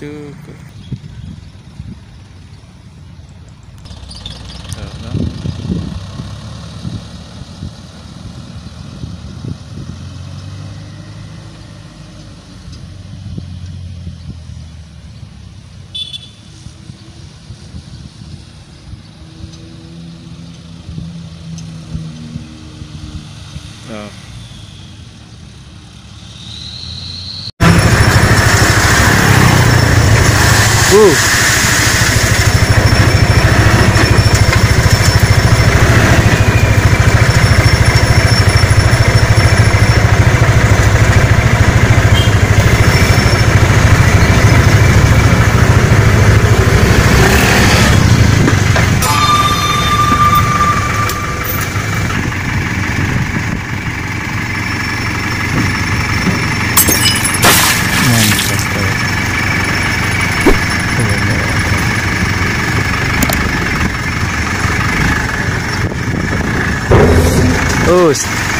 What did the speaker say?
stupid. Oh. Uh, Uh. Us.